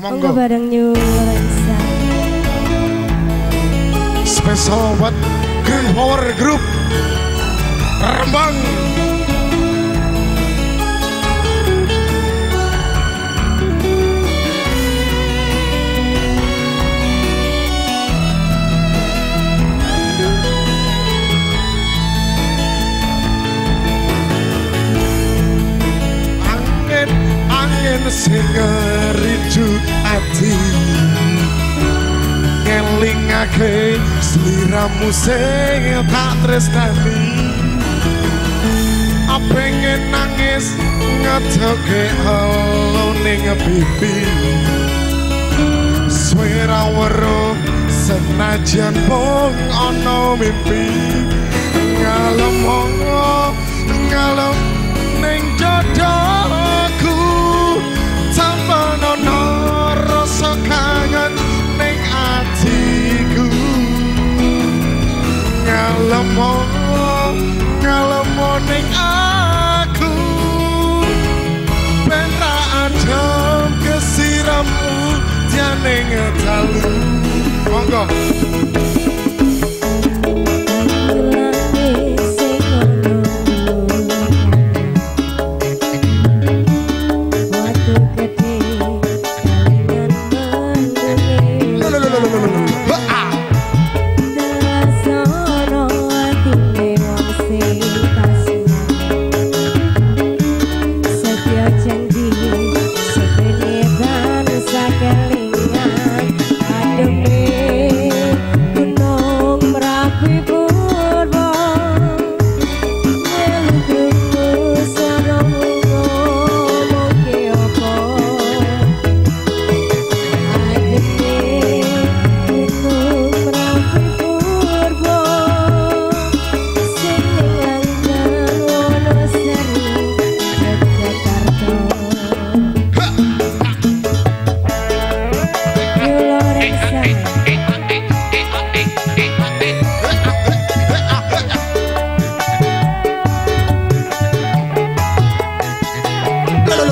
Monggo bareng New Lorenza. Special buat Green Power Group Rembang angin sing ngeridu ati. Ngelingake sliramu sing tak tresnani. Pengen nangis ngetoke halo ning pipi. Swara weruh senajan mung ana mimpi. Ngalem ngalem ngalem ning aku. Ben ra adem kesiramu jane ngetalu monggo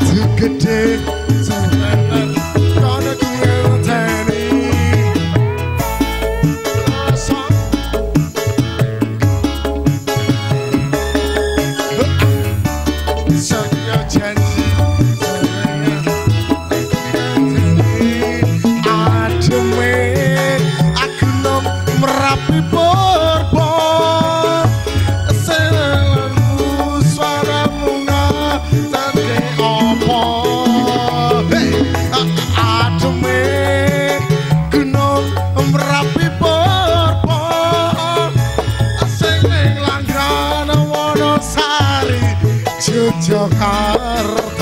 Watu gede Senenan kono ngenteni Saya janji Yogyakarta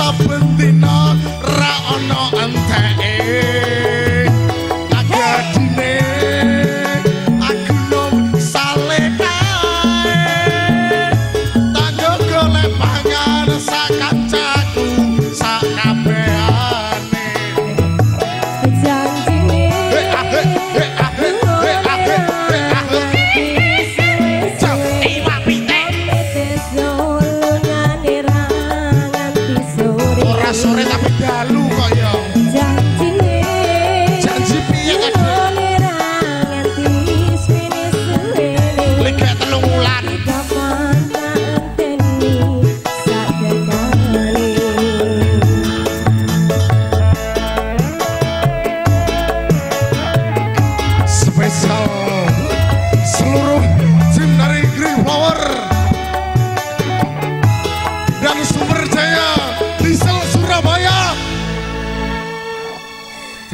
up in the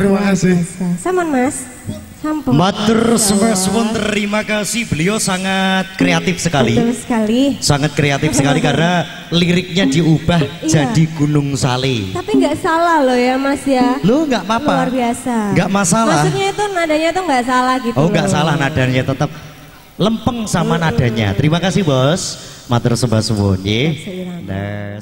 Terima kasih. Saman mas, sampun. Matur suwun terima kasih beliau sangat kreatif sekali. Betul sekali. Sangat kreatif sekali karena liriknya diubah Iya. jadi Gunung Sale. Tapi nggak salah loh ya mas ya. Lu nggak apa-apa. Luar biasa. Nggak masalah. Maksudnya itu nadanya tuh nggak salah gitu. Oh nggak salah nadanya tetap lempeng sama nadanya. Terima kasih bos. Matur sembah suwun. Nah,